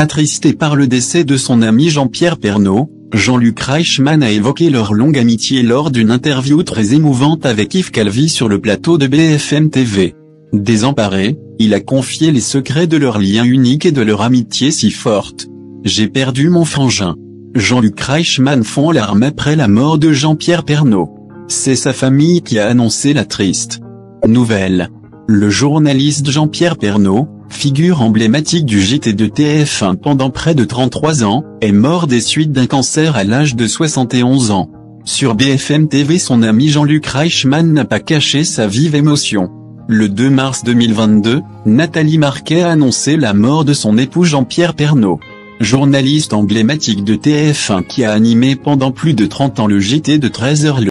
Attristé par le décès de son ami Jean-Pierre Pernaud, Jean-Luc Reichmann a évoqué leur longue amitié lors d'une interview très émouvante avec Yves Calvi sur le plateau de BFM TV. Désemparé, il a confié les secrets de leur lien unique et de leur amitié si forte. J'ai perdu mon frangin. Jean-Luc Reichmann fond larmes après la mort de Jean-Pierre Pernaud. C'est sa famille qui a annoncé la triste nouvelle. Le journaliste Jean-Pierre Pernaud, figure emblématique du JT de TF1 pendant près de 33 ans, est mort des suites d'un cancer à l'âge de 71 ans. Sur BFM TV son ami Jean-Luc Reichmann n'a pas caché sa vive émotion. Le 2 mars 2022, Nathalie Marquet a annoncé la mort de son époux Jean-Pierre Pernaud. Journaliste emblématique de TF1 qui a animé pendant plus de 30 ans le JT de 13h le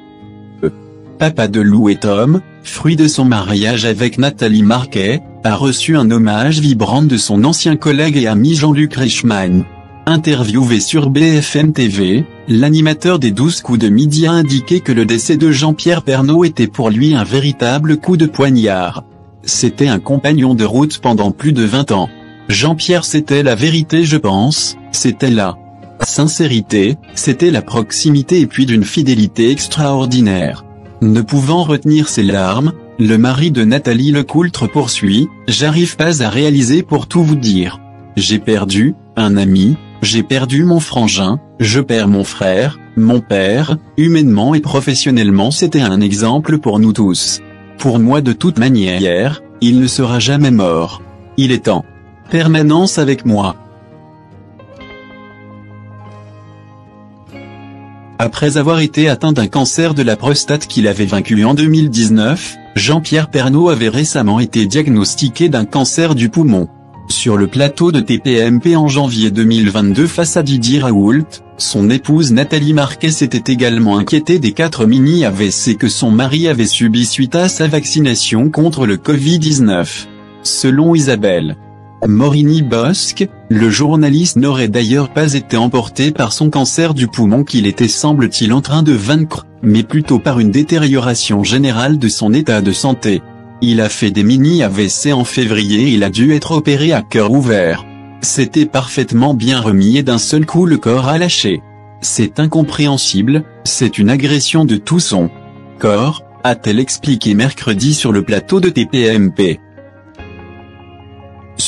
papa de Lou et Tom, fruit de son mariage avec Nathalie Marquet, a reçu un hommage vibrant de son ancien collègue et ami Jean-Luc Reichmann. Interviewé sur BFM TV, l'animateur des 12 coups de midi a indiqué que le décès de Jean-Pierre Pernaud était pour lui un véritable coup de poignard. C'était un compagnon de route pendant plus de 20 ans. Jean-Pierre c'était la vérité je pense, c'était la sincérité, c'était la proximité et puis d'une fidélité extraordinaire. Ne pouvant retenir ses larmes, le mari de Nathalie Lecoultre poursuit, j'arrive pas à réaliser pour tout vous dire. J'ai perdu, un ami, j'ai perdu mon frangin, je perds mon frère, mon père, humainement et professionnellement c'était un exemple pour nous tous. Pour moi de toute manière, il ne sera jamais mort. Il est en permanence avec moi. Après avoir été atteint d'un cancer de la prostate qu'il avait vaincu en 2019, Jean-Pierre Pernaud avait récemment été diagnostiqué d'un cancer du poumon. Sur le plateau de TPMP en janvier 2022 face à Didier Raoult, son épouse Nathalie Marquet s'était également inquiétée des 4 mini-AVC que son mari avait subi suite à sa vaccination contre le Covid-19. Selon Isabelle, Morini Bosque, le journaliste n'aurait d'ailleurs pas été emporté par son cancer du poumon qu'il était semble-t-il en train de vaincre, mais plutôt par une détérioration générale de son état de santé. Il a fait des mini-AVC en février et il a dû être opéré à cœur ouvert. C'était parfaitement bien remis et d'un seul coup le corps a lâché. C'est incompréhensible, c'est une agression de tout son corps, a-t-elle expliqué mercredi sur le plateau de TPMP.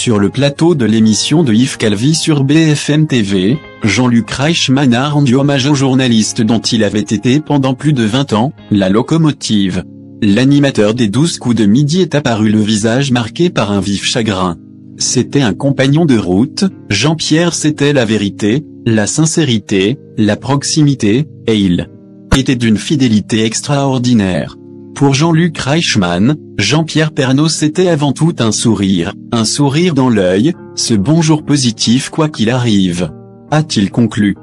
Sur le plateau de l'émission de Yves Calvi sur BFM TV, Jean-Luc Reichmann a rendu hommage au journaliste dont il avait été pendant plus de 20 ans, la locomotive. L'animateur des 12 coups de midi est apparu le visage marqué par un vif chagrin. C'était un compagnon de route, Jean-Pierre c'était la vérité, la sincérité, la proximité, et il était d'une fidélité extraordinaire. Pour Jean-Luc Reichmann, Jean-Pierre Pernaud c'était avant tout un sourire, un sourire dans l'œil, ce bonjour positif quoi qu'il arrive. A-t-il conclu?